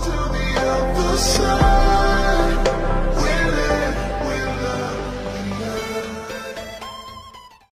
to the other side.